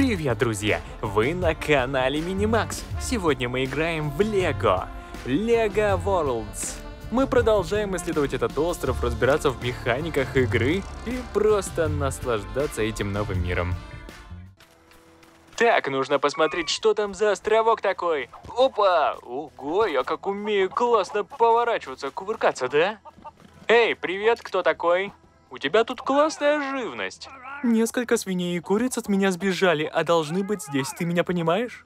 Привет, друзья! Вы на канале Минимакс. Сегодня мы играем в Лего. Лего Worlds. Мы продолжаем исследовать этот остров, разбираться в механиках игры и просто наслаждаться этим новым миром. Так, нужно посмотреть, что там за островок такой. Опа! Ого, я как умею классно поворачиваться, кувыркаться, да? Эй, привет, кто такой? У тебя тут классная живность. Несколько свиней и куриц от меня сбежали, а должны быть здесь, ты меня понимаешь?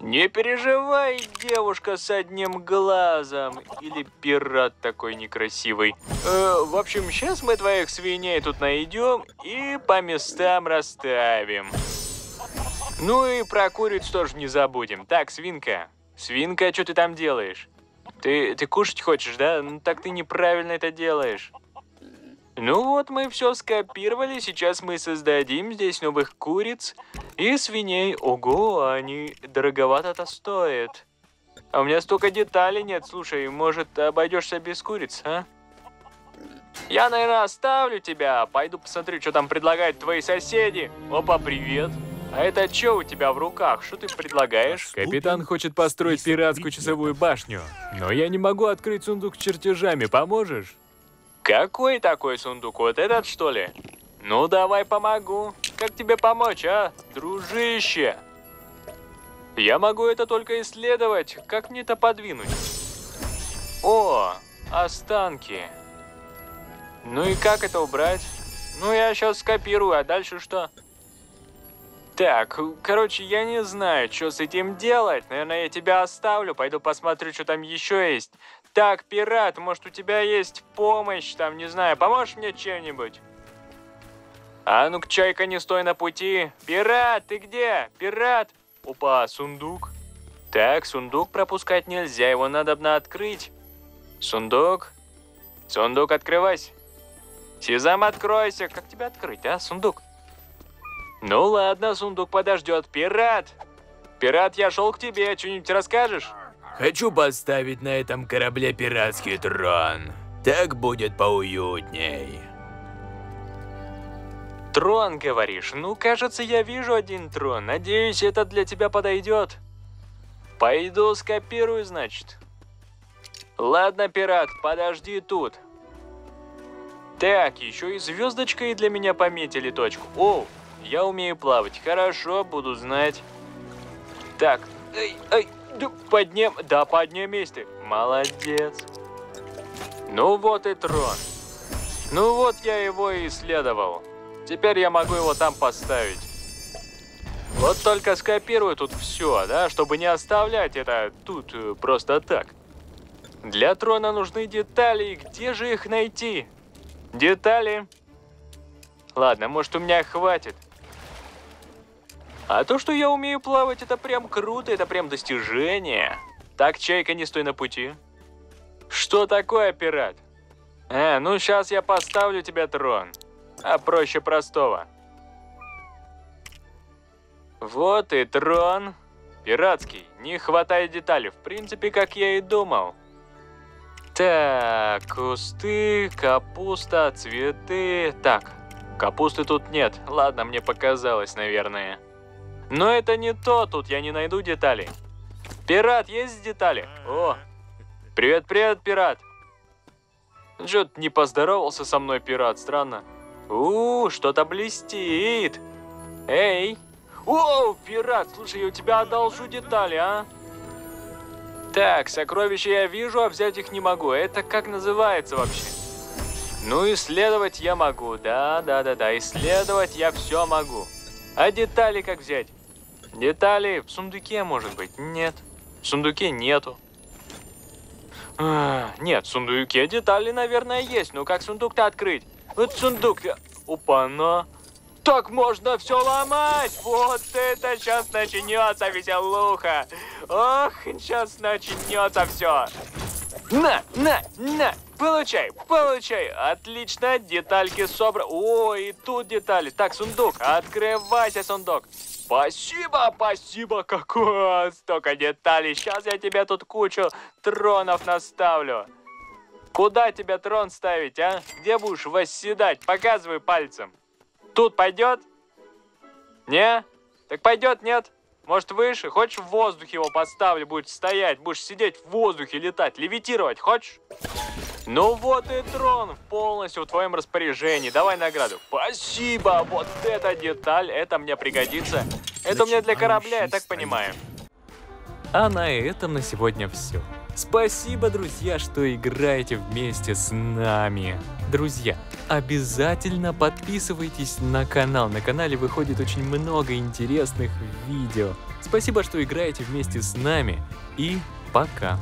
Не переживай, девушка с одним глазом. Или пират такой некрасивый. Э, в общем, сейчас мы твоих свиней тут найдем и по местам расставим. Ну и про куриц тоже не забудем. Так, свинка. Свинка, что ты там делаешь? Ты, ты кушать хочешь, да? Ну так ты неправильно это делаешь. Ну вот мы все скопировали, сейчас мы создадим здесь новых куриц и свиней. Ого, они дороговато-то стоят. А у меня столько деталей нет, слушай, может обойдешься без куриц, а? Я, наверное, оставлю тебя, пойду посмотрю, что там предлагают твои соседи. Опа, привет. А это что у тебя в руках? Что ты предлагаешь? Капитан хочет построить пиратскую часовую башню. Но я не могу открыть сундук с чертежами, поможешь? Какой такой сундук? Вот этот, что ли? Ну, давай помогу. Как тебе помочь, а, дружище? Я могу это только исследовать. Как мне это подвинуть? О, останки. Ну и как это убрать? Ну, я сейчас скопирую, а дальше что? Так, короче, я не знаю, что с этим делать. Наверное, я тебя оставлю, пойду посмотрю, что там еще есть. Так, пират, может у тебя есть помощь, там, не знаю, поможешь мне чем-нибудь? А ну-ка, чайка, не стой на пути. Пират, ты где? Пират! Опа, сундук. Так, сундук пропускать нельзя, его надо бы открыть. Сундук. Сундук, открывайся. Сезам, откройся. Как тебя открыть, а, сундук? Ну ладно, сундук подождет. Пират! Пират, я шел к тебе, что-нибудь расскажешь? Хочу поставить на этом корабле пиратский трон. Так будет поуютней. Трон, говоришь? Ну, кажется, я вижу один трон. Надеюсь, это для тебя подойдет. Пойду скопирую, значит. Ладно, пират, подожди тут. Так, еще и звездочкой для меня пометили точку. О, я умею плавать. Хорошо, буду знать. Так, эй, эй, да поднем... Да поднимись ты. Молодец. Ну вот и трон. Ну вот я его и исследовал. Теперь я могу его там поставить. Вот только скопирую тут все, да, чтобы не оставлять это тут э, просто так. Для трона нужны детали, где же их найти? Детали? Ладно, может у меня хватит. А то, что я умею плавать, это прям круто, это прям достижение. Так, Чайка, не стой на пути. Что такое, пират? А, ну сейчас я поставлю тебе трон. А проще простого. Вот и трон. Пиратский. Не хватает деталей. В принципе, как я и думал. Так, кусты, капуста, цветы. Так, капусты тут нет. Ладно, мне показалось, наверное. Но это не то, тут я не найду детали. Пират, есть детали? О, привет-привет, пират. Чё не поздоровался со мной, пират, странно. У, что-то блестит. Эй. О, пират, слушай, я у тебя одолжу детали, а? Так, сокровища я вижу, а взять их не могу. Это как называется вообще? Ну, исследовать я могу. Да, да, да, да. Исследовать я все могу. А детали как взять? Детали в сундуке, может быть? Нет. В сундуке нету. А, нет, в сундуке детали, наверное, есть. Но как сундук-то открыть? Вот сундук... Опа-на. Так можно все ломать! Вот это сейчас начнется веселуха! Ох, сейчас начнется все! На, на, на! Получай, получай! Отлично, детальки собраны. О, и тут детали. Так, сундук, открывайся, сундук. Спасибо, спасибо, какое столько деталей. Сейчас я тебе тут кучу тронов наставлю. Куда тебе трон ставить, а? Где будешь восседать? Показывай пальцем. Тут пойдет? Не? Так пойдет, нет? Может выше? Хочешь в воздухе его поставлю, будет стоять, будешь сидеть в воздухе, летать, левитировать, хочешь? Ну вот и трон полностью в твоем распоряжении. Давай награду. Спасибо, вот эта деталь, это мне пригодится. Это у меня для корабля, я так понимаю. А на этом на сегодня все. Спасибо, друзья, что играете вместе с нами. Друзья, обязательно подписывайтесь на канал. На канале выходит очень много интересных видео. Спасибо, что играете вместе с нами. И пока.